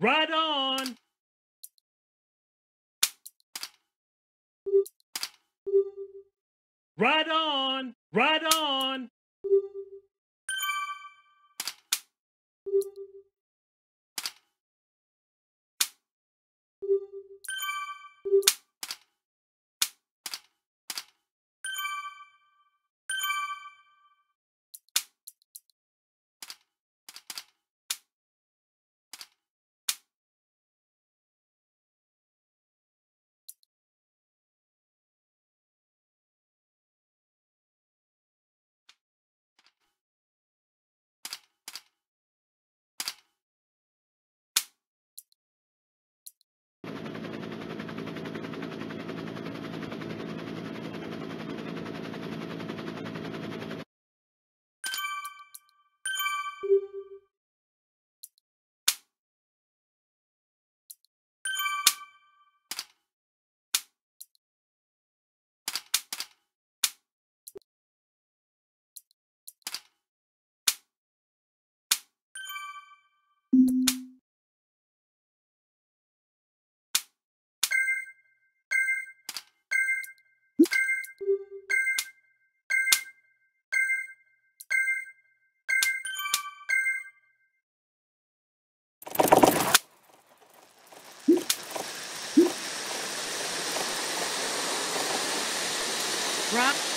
Right on. Right on. Right on. Rock.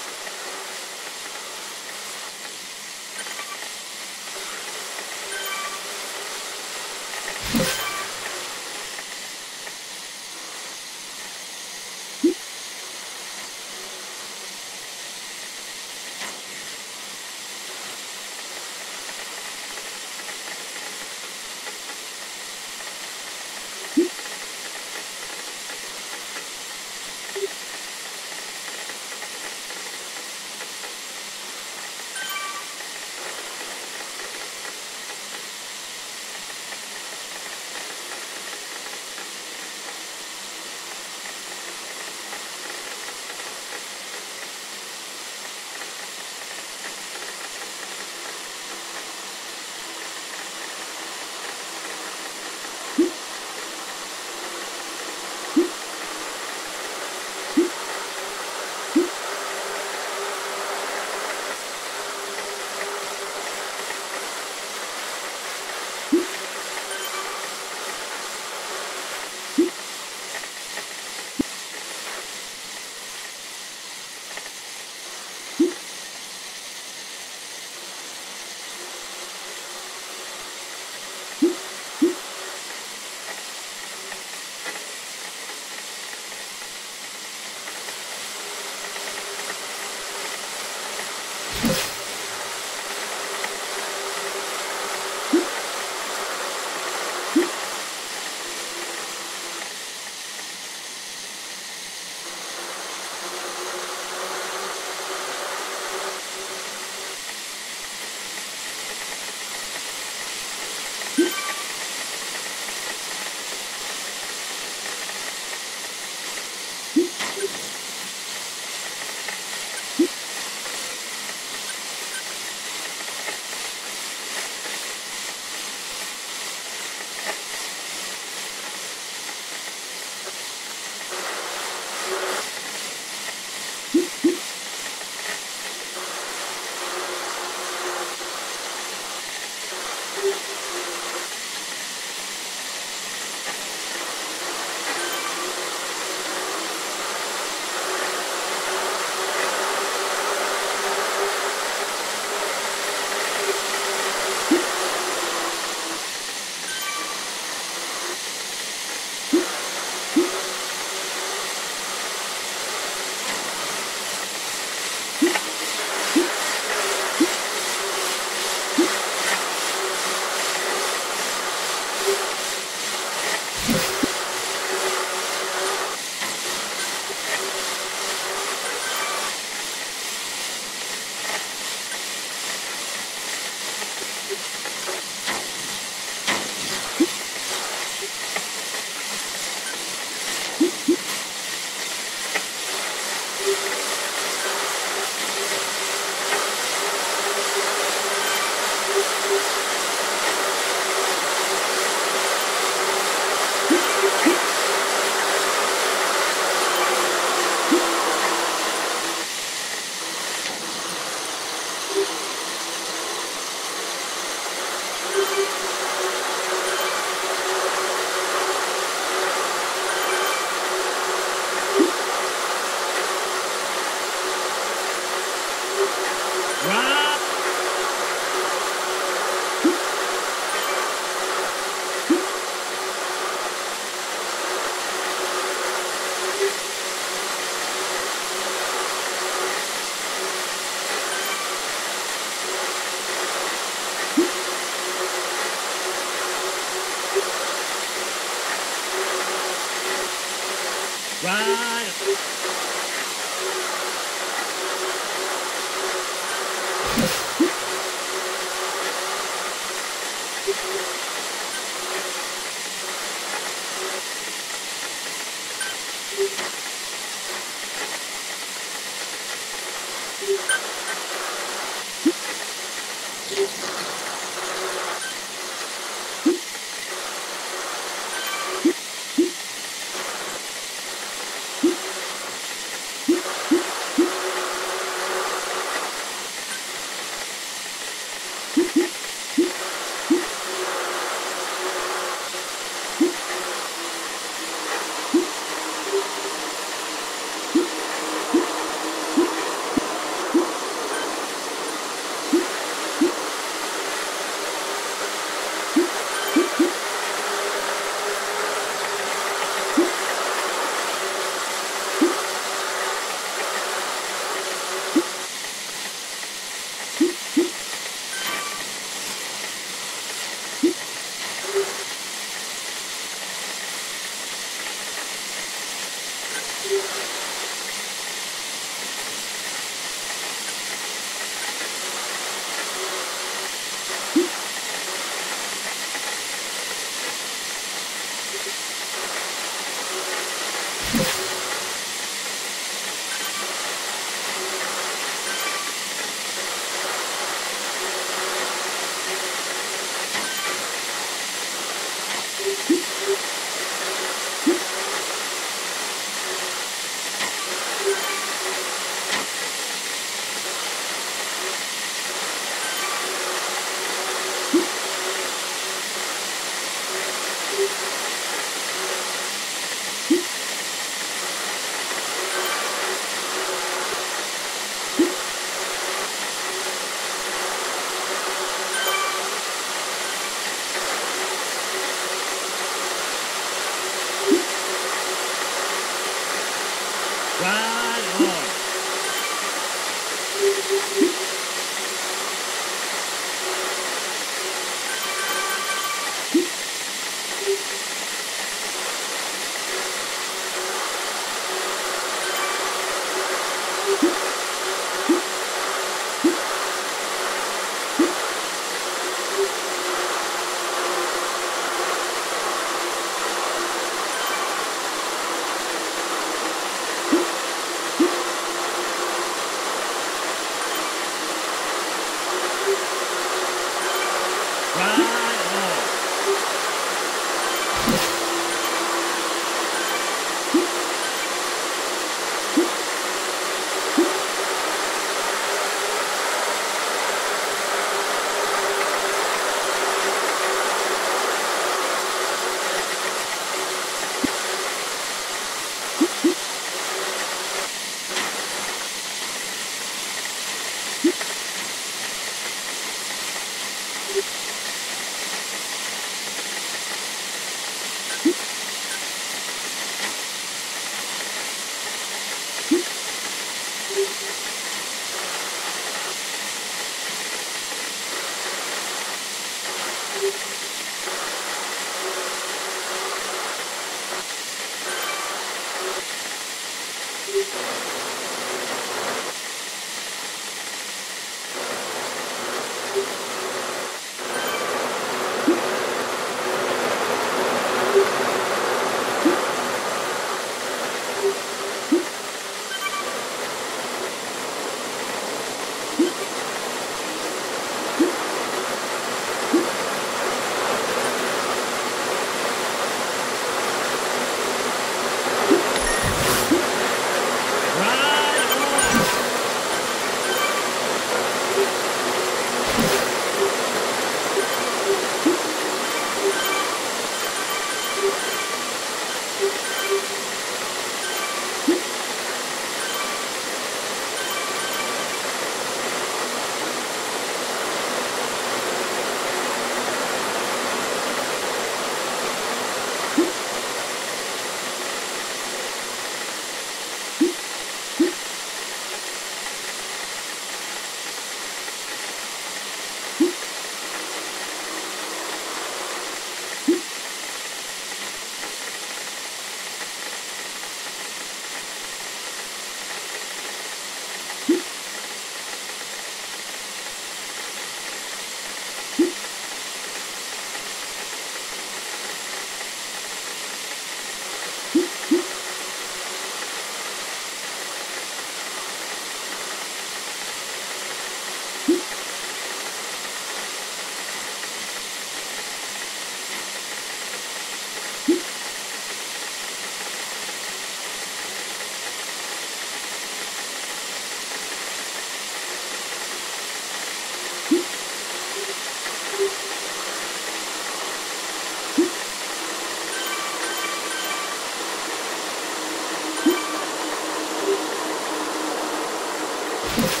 you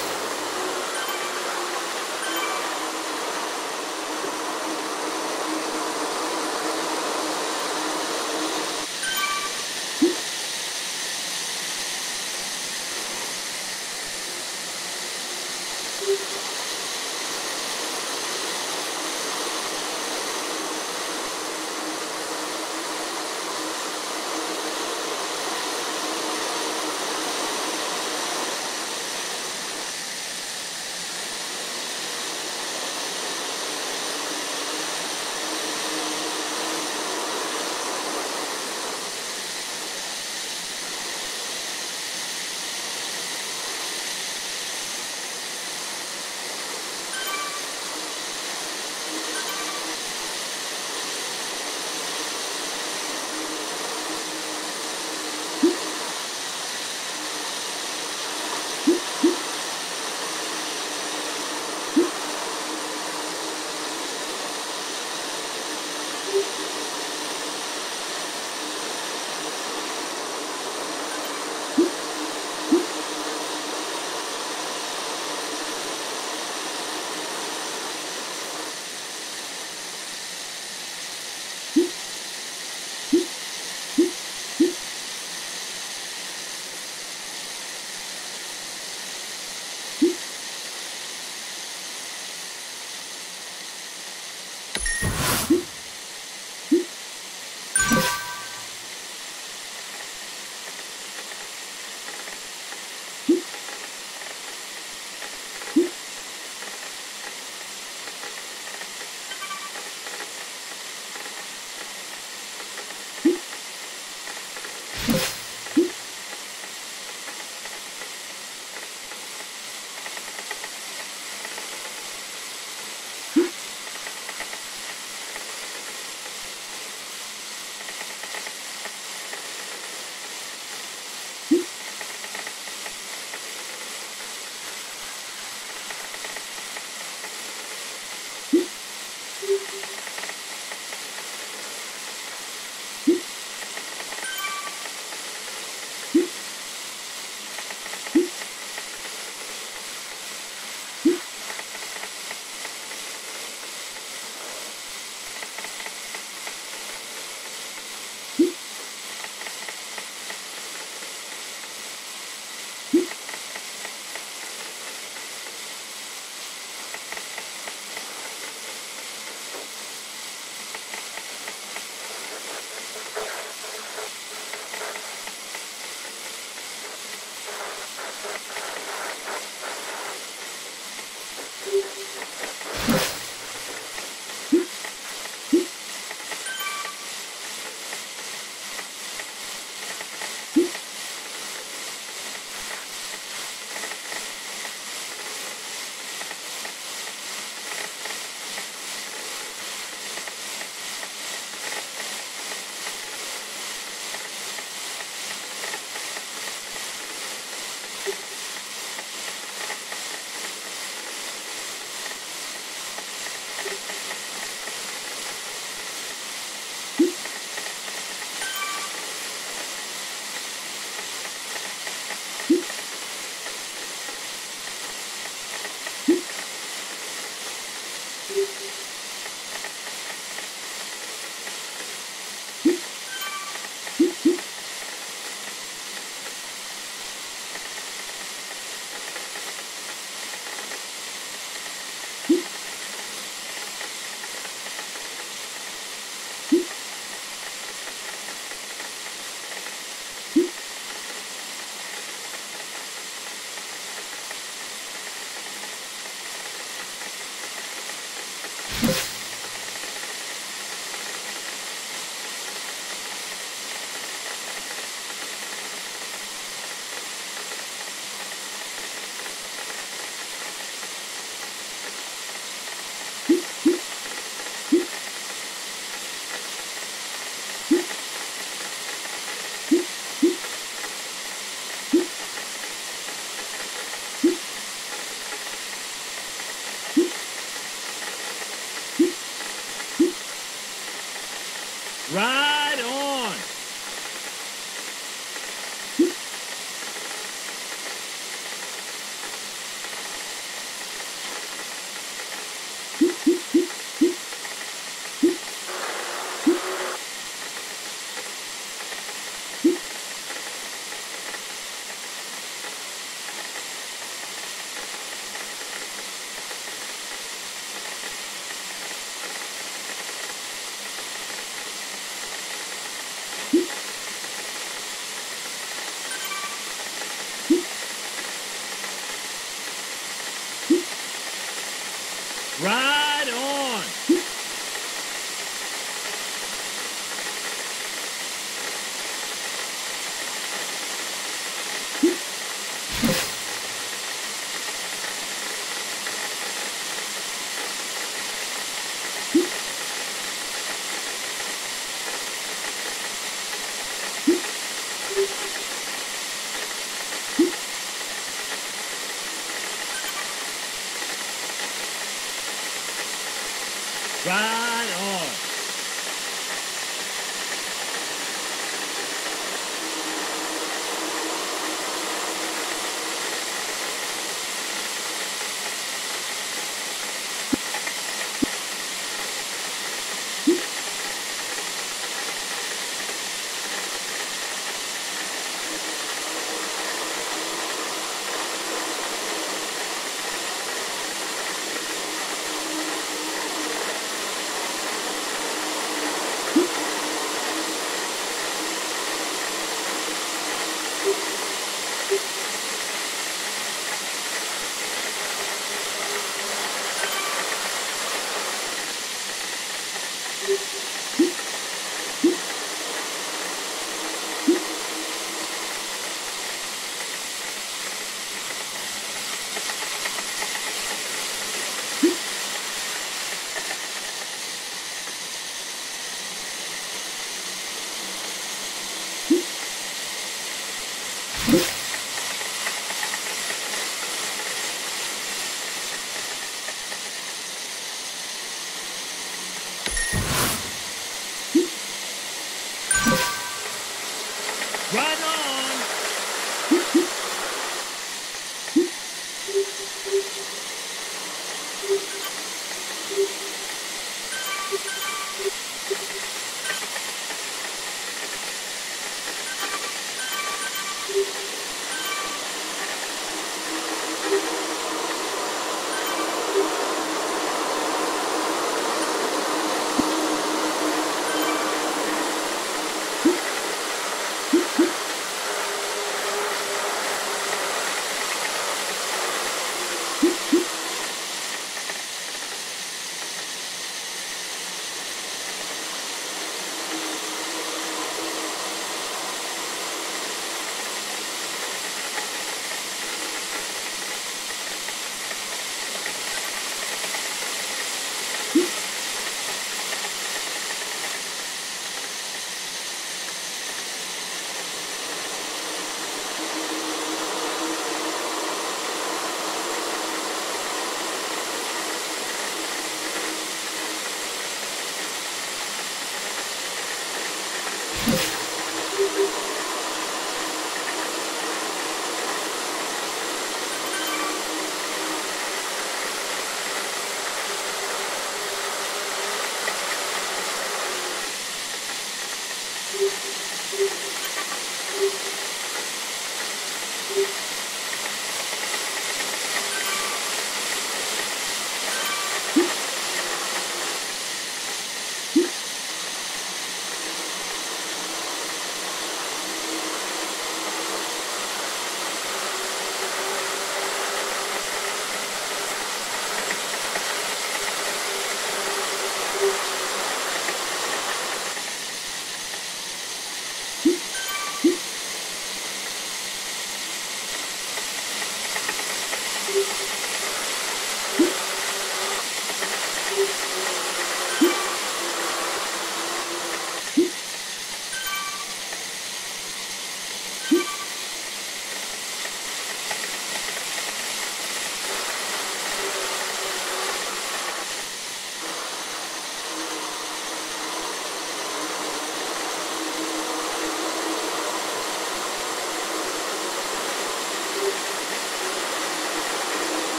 Right on.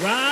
Ride